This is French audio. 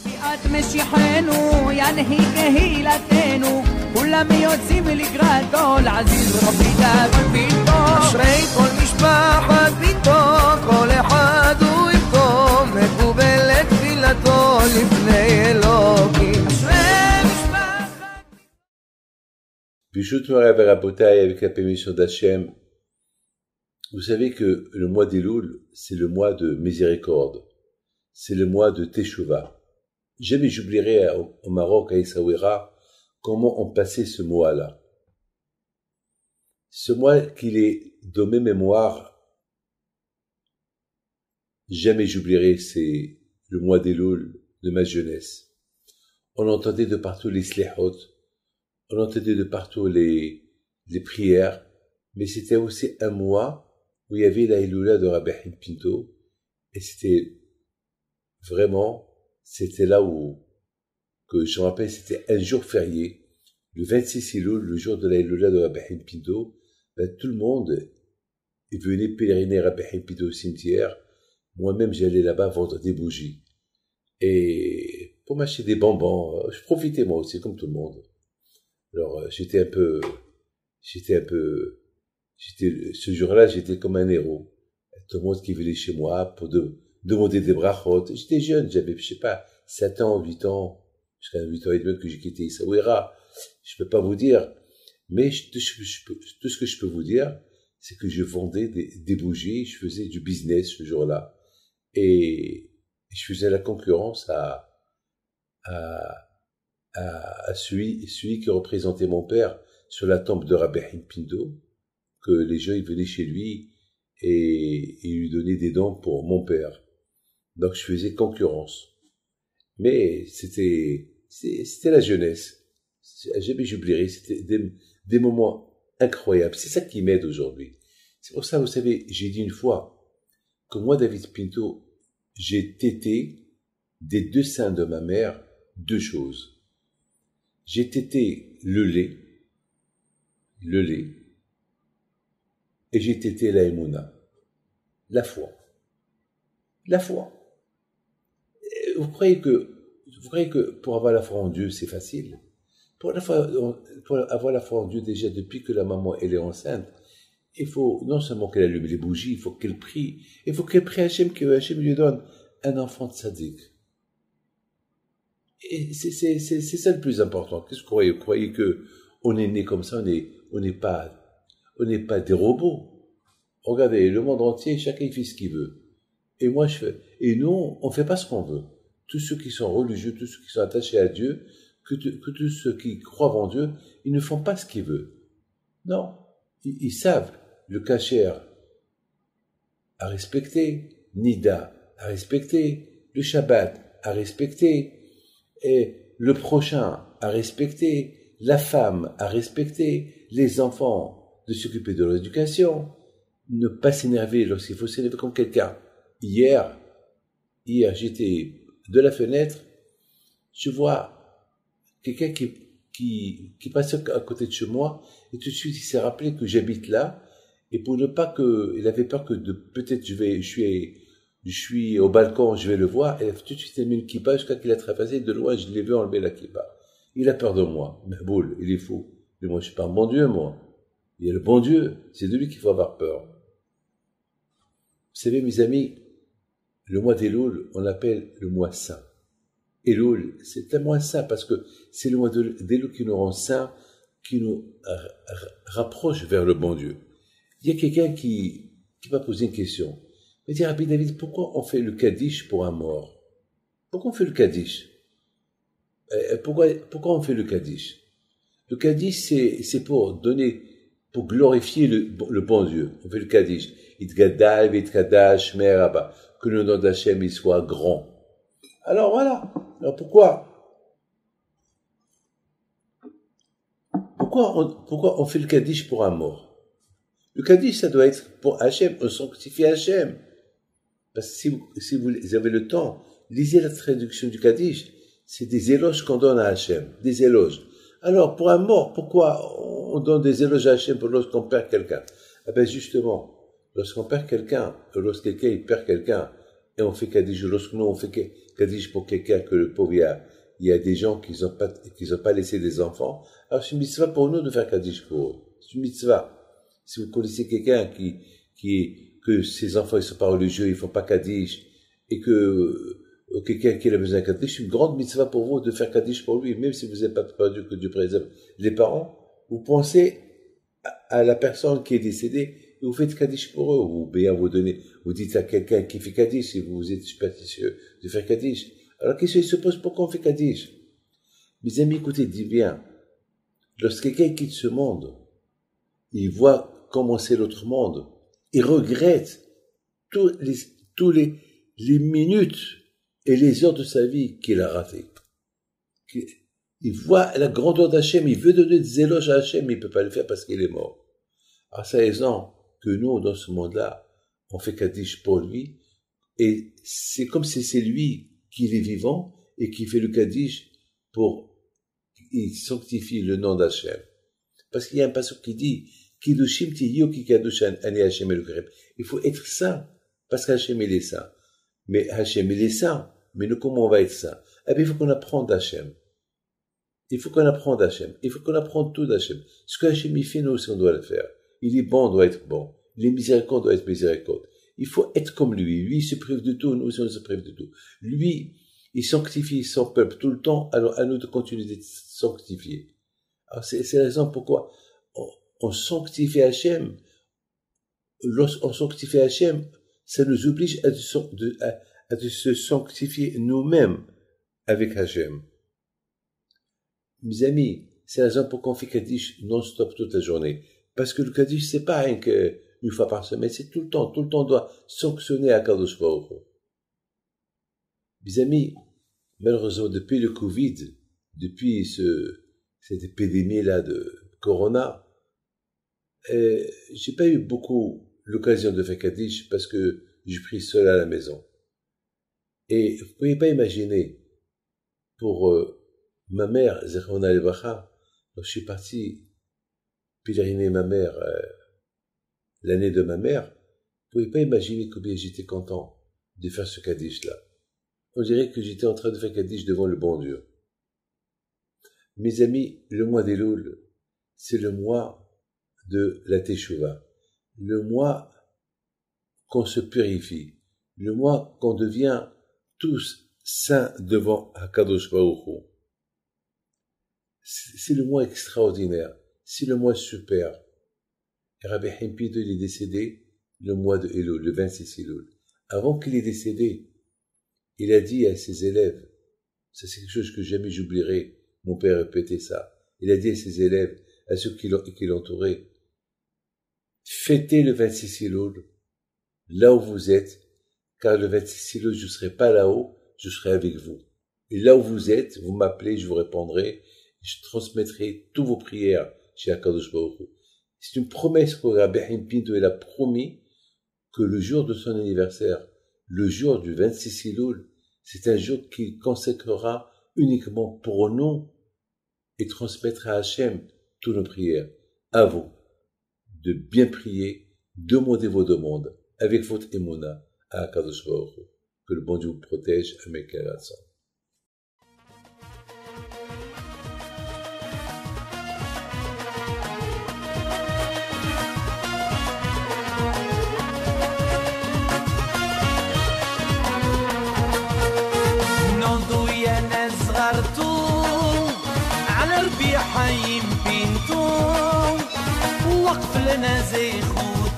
ביאת משיחנו, ינהי קהילתנו, כולם יוצאים לקראתו, לעזיז רבי דוד ביתו. אשרי כל משפחת ביתו, כל אחד הוא איתו, מקובלת תפילתו לפני אלוקים. אשרי משפחת... Bijou Torah Rabotai avec la permission d'Hachem. Vous savez que le mois d'Elul, c'est le mois de miséricorde. C'est le mois de Teshuvah. Jamais j'oublierai au, Maroc, à Essaouira, comment on passait ce mois-là. Ce mois qu'il est de mes mémoires, jamais j'oublierai, c'est le mois d'Elul de ma jeunesse. On entendait de partout les slehot, on entendait de partout les, les prières, mais c'était aussi un mois où il y avait la Iloula de Rabbi Pinto, et c'était vraiment, c'était là où, que je me rappelle, c'était un jour férié, le 26 Iloul, le jour de la Iloula de Rabbi Pinto, ben, tout le monde venait pèleriner Rabbi Pinto au cimetière, moi-même j'allais là-bas vendre des bougies, et pour m'acheter des bonbons, je profitais moi aussi, comme tout le monde. Alors, euh, j'étais un peu, j'étais un peu, j'étais, ce jour-là, j'étais comme un héros. Tout le monde qui venait chez moi pour de, demander des brachot. J'étais jeune, j'avais, je sais pas, 7 ans, 8 ans, jusqu'à 8 ans et demi que j'ai quitté Issawira. Je peux pas vous dire. Mais je, je peux, tout, ce que je peux vous dire, c'est que je vendais des, des, bougies, je faisais du business ce jour-là. Et je faisais la concurrence à, à, à, à celui, celui qui représentait mon père sur la tombe de Rabbi Pindo, que les gens ils venaient chez lui et, et lui donnaient des dons pour mon père. Donc je faisais concurrence. Mais c'était c'était la jeunesse. Jamais j'oublierai. C'était des, moments incroyables. C'est ça qui m'aide aujourd'hui. C'est pour ça, vous savez, j'ai dit une fois que moi, David Pinto, j'ai tété des deux seins de ma mère deux choses j'ai tété le lait, le lait, et j'ai tété la émouna, la foi. La foi. Vous croyez que, vous croyez que pour avoir la foi en Dieu, c'est facile? Foi, pour avoir la foi en Dieu, déjà depuis que la maman elle est enceinte, il faut non seulement qu'elle allume les bougies, il faut qu'elle prie, il faut qu'elle prie Hachem, que Hachem lui donne un enfant de sadique. Et c'est ça le plus important. Qu'est-ce que vous croyez? Vous croyez que on est né comme ça On n'est on n'est pas pas des robots? Regardez, le monde entier, chacun fait ce qu'il veut. Et moi, je fais. Et nous, on fait pas ce qu'on veut. Tous ceux qui sont religieux, tous ceux qui sont attachés à Dieu, que, tous ceux qui croient en Dieu, ils ne font pas ce qu'ils veulent. Non, ils, ils savent. Le cachère à respecter, Nida à respecter, le Shabbat à respecter, et le prochain à respecter, la femme à respecter, les enfants de s'occuper de l'éducation, ne pas s'énerver lorsqu'il faut s'énerver comme quelqu'un. Hier, hier j'étais de la fenêtre, je vois quelqu'un qui, qui, passe à côté de chez moi, et tout de suite il s'est rappelé que j'habite là, et pour ne pas que, il avait peur que de, peut-être je vais, je suis je suis au balcon, je vais le voir, et tout de suite il mis une kippa jusqu'à qu'il a traversé de loin, je l'ai vu enlever la kippa. Il a peur de moi. Mais boule, il est fou. Mais moi, je suis pas un bon Dieu, moi. Il y a le bon Dieu. C'est de lui qu'il faut avoir peur. Vous savez, mes amis, le mois d'Elul, on l'appelle le mois saint. Elul, c'est un mois saint parce que c'est le mois d'Elul qui nous rend saints, qui nous rapproche vers le bon Dieu. Il y a quelqu'un qui, qui m'a posé une question. Il dit, Rabbi David, pourquoi on fait le Kaddish pour un mort? Pourquoi on fait le Kaddish? Pourquoi, pourquoi on fait le Kaddish? Le Kaddish, c'est, pour donner, pour glorifier le, bon Dieu. On fait le Kaddish. Que le nom d'Hachem, il soit grand. Alors voilà. Alors pourquoi pourquoi on, fait le Kaddish pour un mort? Le Kaddish, ça doit être pour Hachem. On sanctifie Hachem. Parce que si vous, avez le temps, lisez la traduction du Kaddish. C'est des éloges qu'on donne à Hachem. Des éloges. Alors, pour un mort, pourquoi on donne des éloges à Hachem pour lorsqu'on perd quelqu'un? Eh bien, justement, lorsqu'on perd quelqu'un, lorsque quelqu'un perd quelqu'un, et on fait Kaddish. Lorsque nous, on fait Kaddish pour quelqu'un que le pauvre, il y a, il y a des gens qui n'ont pas, qui ont pas laissé des enfants. Alors, c'est une mitzvah pour nous de faire Kaddish pour eux. C'est une mitzvah. Si vous connaissez quelqu'un qui, qui, que ses enfants, ils sont pas religieux, ils font pas Kaddish, et que, euh, quelqu'un qui a besoin d'un Kaddish, c'est une grande mitzvah pour vous de faire Kaddish pour lui, même si vous n'êtes pas perdu que Dieu préserve. Les parents, vous pensez à la personne qui est décédée, et vous faites Kaddish pour eux, ou bien vous donnez, vous dites à quelqu'un qui fait Kaddish, si vous êtes superstitieux de faire Kaddish. Alors, qu'est-ce qu'il se pose? Pourquoi on fait Kaddish? Mes amis, écoutez, dis bien. Lorsque quelqu'un quitte ce monde, il voit comment c'est l'autre monde, il regrette tous les, tous les, les minutes et les heures de sa vie qu'il a ratées. Il voit la grandeur d'Hachem, il veut donner des éloges à Hachem, mais il peut pas le faire parce qu'il est mort. À 16 ans, que nous, dans ce monde-là, on fait Kaddish pour lui, et c'est comme si c'est lui qui est vivant et qui fait le Kaddish pour, il sanctifie le nom d'Hachem. Parce qu'il y a un passage qui dit, Hachem Il faut être saint, parce qu'Hachem il est saint. Mais Hachem il est saint, mais nous comment on va être saint? Eh bien, il faut qu'on apprenne d'Hachem. Il faut qu'on apprenne d'Hachem. Il faut qu'on apprenne tout d'Hachem. Ce que Hachem il fait, nous aussi on doit le faire. Il est bon, doit être bon. Il est miséricorde, doit être miséricorde. Il faut être comme lui. Lui, il se prive de tout, nous aussi on se prive de tout. Lui, il sanctifie son peuple tout le temps, alors à nous de continuer d'être sanctifiés. C'est la raison pourquoi on, on sanctifie Hachem. Lorsqu'on sanctifie Hachem, ça nous oblige à, de, à, à de se sanctifier nous-mêmes avec Hachem. Mes amis, c'est la raison pour qu'on fait Kaddish non-stop toute la journée. Parce que le Kaddish, c'est pas rien que une fois par semaine, c'est tout le temps. Tout le temps, doit sanctionner à Kadosh Baruch Mes amis, malheureusement, depuis le Covid, depuis ce, cette épidémie-là de Corona, euh, j'ai pas eu beaucoup l'occasion de faire Kaddish parce que j'ai pris seul à la maison. Et vous pouvez pas imaginer, pour euh, ma mère, Zerona Levacha, je suis parti pèleriner ma mère euh, l'année de ma mère, vous pouvez pas imaginer combien j'étais content de faire ce Kaddish-là. On dirait que j'étais en train de faire Kaddish devant le bon Dieu. Mes amis, le mois des Louls, c'est le mois de la Teshuvah, le mois qu'on se purifie, le mois qu'on devient tous saints devant Hakadosh Baruch C'est le mois extraordinaire, c'est le mois super. Rabbi Himpido, il est décédé le mois de Elul, le 26 Elul. Avant qu'il est décédé, il a dit à ses élèves, ça c'est quelque chose que jamais j'oublierai, mon père répétait ça, il a dit à ses élèves, à ceux qui l'entouraient, fêtez le 26 Elul, là où vous êtes, car le 26 Elul, je ne serai pas là-haut, je serai avec vous. Et là où vous êtes, vous m'appelez, je vous répondrai, je transmettrai toutes vos prières c'est une promesse que Rabbi Pinto a promis que le jour de son anniversaire, le jour du 26 Elul, c'est un jour qu'il consacrera uniquement pour nous et transmettra à Hachem toutes nos prières. À vous de bien prier, demandez vos demandes avec votre émona à Akadosh Que le bon Dieu vous protège. Amen. وقف لنا زي خود